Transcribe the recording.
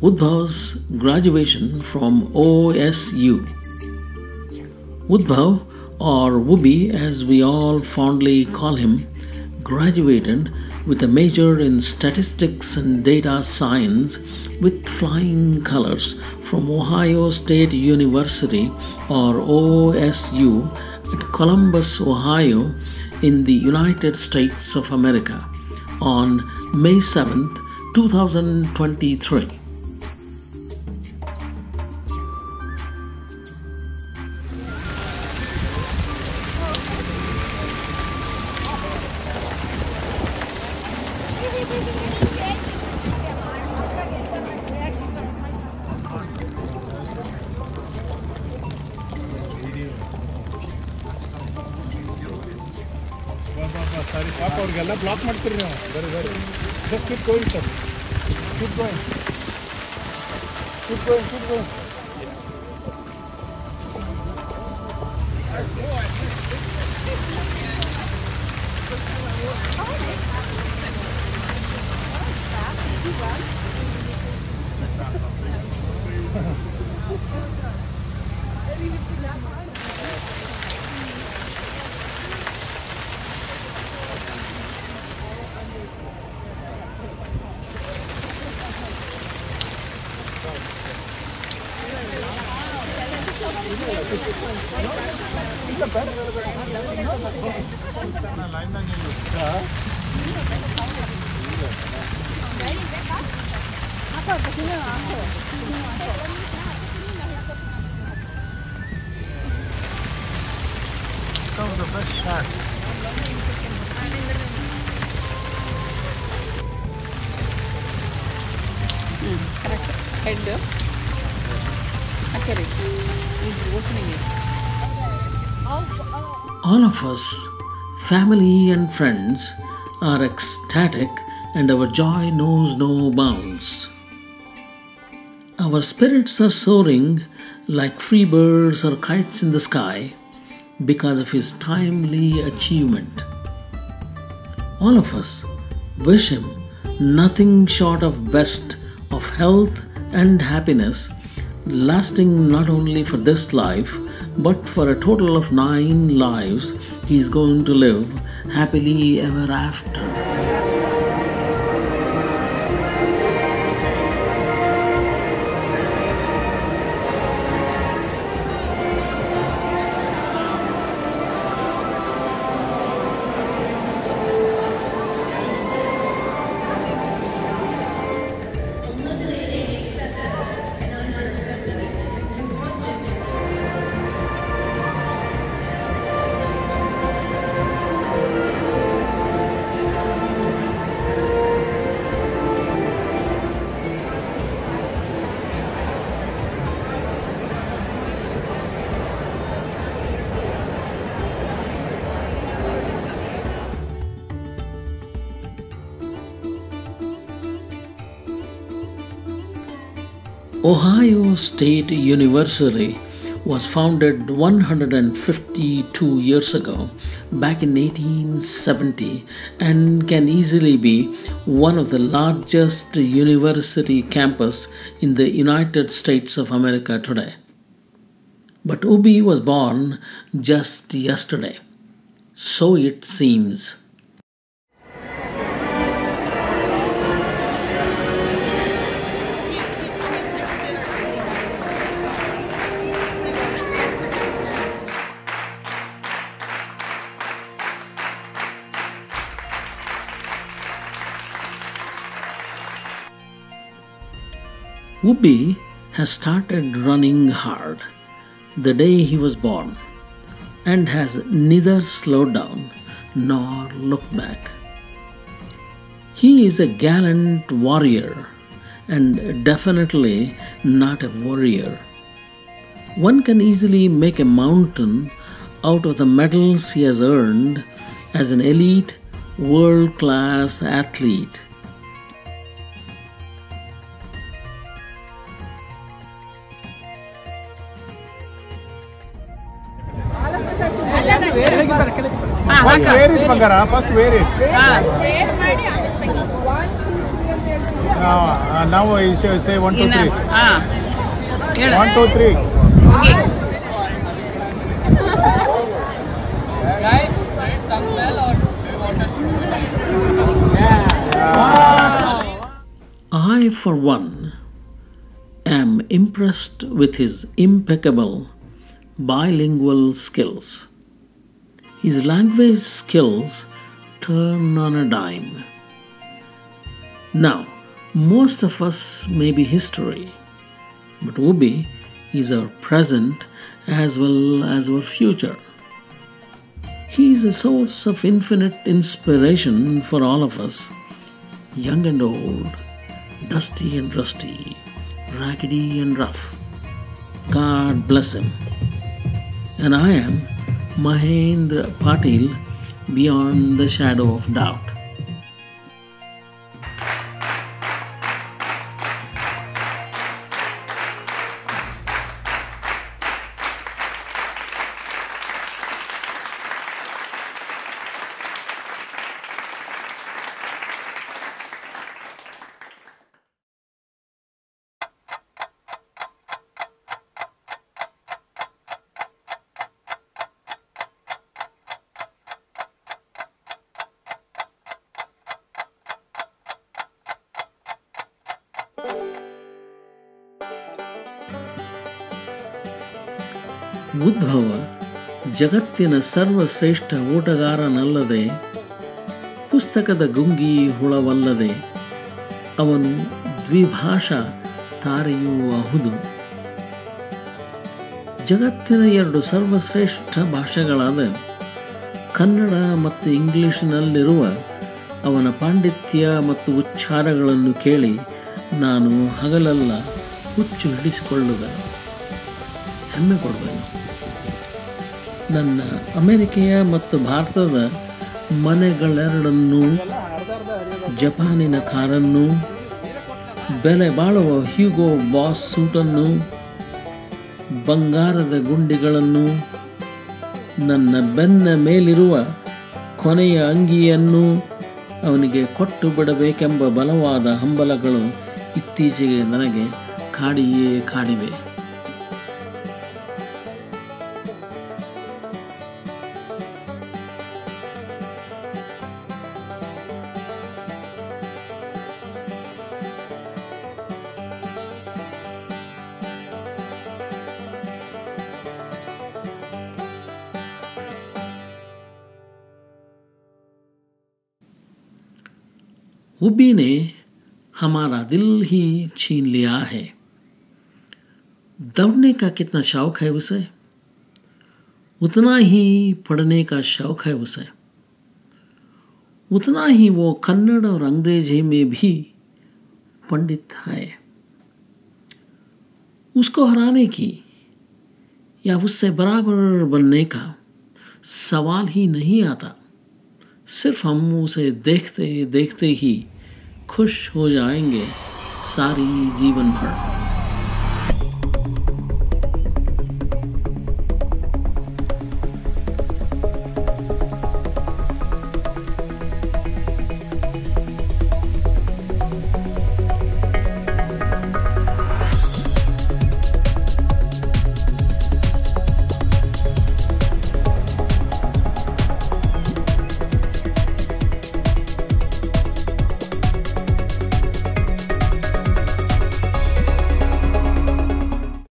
Udhbhav's graduation from OSU. Udhbhav, or Ubby as we all fondly call him, graduated with a major in statistics and data science with flying colors from Ohio State University or OSU at Columbus, Ohio in the United States of America on May 7th, 2023. ಸರಿ ಪಾಪ ಅವ್ರಿಗೆಲ್ಲ block ಮಾಡ್ತೀರಿ ನೀವು ಬರೀ ಬರೀ just keep going sir keep going keep going keep going Some of the best shots. Correct. Okay. All of us, family and friends, are ecstatic and our joy knows no bounds. Our spirits are soaring like free birds or kites in the sky because of his timely achievement. All of us wish him nothing short of best of health and happiness, lasting not only for this life but for a total of nine lives he is going to live happily ever after. Ohio State University was founded 152 years ago, back in 1870, and can easily be one of the largest university campus in the United States of America today. But Ubby was born just yesterday. So it seems. Ubby has started running hard the day he was born and has neither slowed down nor looked back. He is a gallant warrior and definitely not a warrior. One can easily make a mountain out of the medals he has earned as an elite, world class athlete. Bangara? First, now Okay. Guys, thumbs or I, for one, am impressed with his impeccable bilingual skills. His language skills turn on a dime. Now, most of us may be history, but Ubby is our present as well as our future. He is a source of infinite inspiration for all of us, young and old, dusty and rusty, raggedy and rough. God bless him. And I am Mahendra Patil beyond the shadow of doubt. ಉದ್ಭವ. ಜಗತ್ತಿನ ಸರ್ವಶ್ರೇಷ್ಠ ಓಟಗಾರನಲ್ಲದೆ ಪುಸ್ತಕದ ಗುಂಗಿ ಹುಳವಲ್ಲದೆ ಅವನು ದ್ವಿಭಾಷಾ ತಾರೆಯೂ ಜಗತ್ತಿನ ಎರಡು ಸರ್ವಶ್ರೇಷ್ಠ ಭಾಷೆಗಳಾದ ಕನ್ನಡ ಮತ್ತು ಇಂಗ್ಲಿಷ್ನಲ್ಲಿರುವ ಅವನ ಪಾಂಡಿತ್ಯ ಮತ್ತು ಉಚ್ಚಾರಗಳನ್ನು ಕೇಳಿ ನಾನು ಹಗಲೆಲ್ಲ ಹುಚ್ಚು ಹಿಡಿಸಿಕೊಳ್ಳುವೆ ಹೆಮ್ಮೆ ಪಡುವೆನು. ನನ್ನ ಅಮೆರಿಕೆಯ ಮತ್ತು ಭಾರತದ ಮನೆಗಳೆರಡನ್ನೂ, ಜಪಾನಿನ ಕಾರನ್ನು, ಬೆಲೆ ಬಾಳುವ ಹ್ಯೂಗೋ ಬಾಸ್ ಸೂಟನ್ನು, ಬಂಗಾರದ ಗುಂಡಿಗಳನ್ನು, ನನ್ನ ಬೆನ್ನ ಮೇಲಿರುವ ಕೊನೆಯ ಅಂಗಿಯನ್ನು ಅವನಿಗೆ ಕೊಟ್ಟು ಬಿಡಬೇಕೆಂಬ ಬಲವಾದ ಹಂಬಲಗಳು ಇತ್ತೀಚೆಗೆ ನನಗೆ ಕಾಡಿಯೇ ಕಾಡಿವೆ. उब्बी ने हमारा दिल ही छीन लिया है। दौड़ने का कितना शौक है उसे? उतना ही पढ़ने का शौक है उसे। उतना ही वो कन्नड़ और अंग्रेज़ी में भी पंडित है। उसको हराने की या उससे बराबर बनने का सवाल ही नहीं आता। सिर्फ़ हम उसे देखते देखते ही खुश हो जाएँगे सारी जीवन भर।